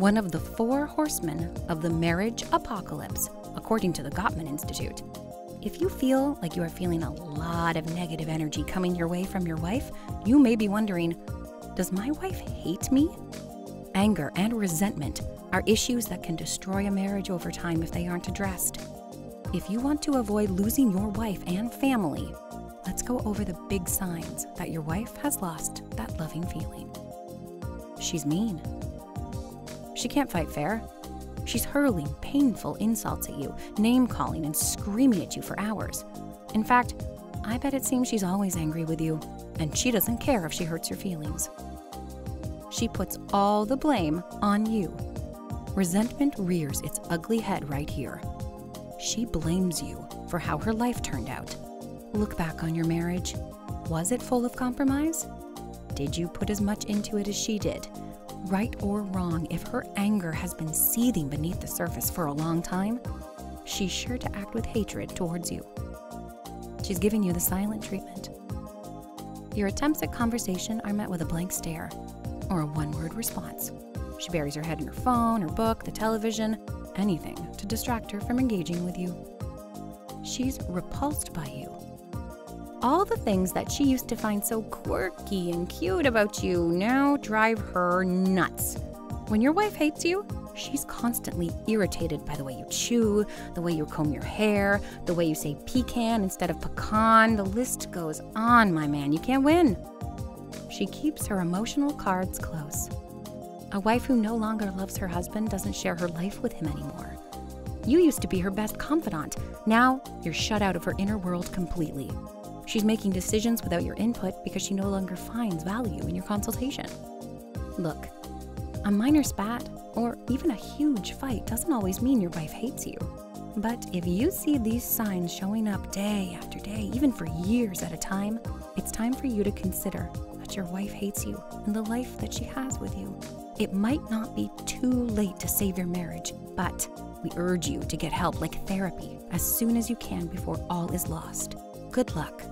one of the four horsemen of the marriage apocalypse, according to the Gottman Institute. If you feel like you are feeling a lot of negative energy coming your way from your wife, you may be wondering Does my wife hate me? Anger and resentment are issues that can destroy a marriage over time if they aren't addressed. If you want to avoid losing your wife and family, let's go over the big signs that your wife has lost that loving feeling. She's mean. She can't fight fair. She's hurling painful insults at you, name calling and screaming at you for hours. In fact, I bet it seems she's always angry with you, and she doesn't care if she hurts your feelings. She puts all the blame on you. Resentment rears its ugly head right here. She blames you for how her life turned out. Look back on your marriage. Was it full of compromise? Did you put as much into it as she did? Right or wrong, if her anger has been seething beneath the surface for a long time, she's sure to act with hatred towards you. She's giving you the silent treatment. Your attempts at conversation are met with a blank stare or a one word response. She buries her head in her phone, her book, the television, anything to distract her from engaging with you. She's repulsed by you. All the things that she used to find so quirky and cute about you now drive her nuts. When your wife hates you, she's constantly irritated by the way you chew, the way you comb your hair, the way you say pecan instead of pecan. The list goes on, my man. You can't win. She keeps her emotional cards close. A wife who no longer loves her husband doesn't share her life with him anymore. You used to be her best confidant. Now you're shut out of her inner world completely. She's making decisions without your input because she no longer finds value in your consultation. Look, a minor spat or even a huge fight doesn't always mean your wife hates you. But if you see these signs showing up day after day, even for years at a time, it's time for you to consider that your wife hates you and the life that she has with you. It might not be too late to save your marriage, but we urge you to get help like therapy as soon as you can before all is lost. Good luck.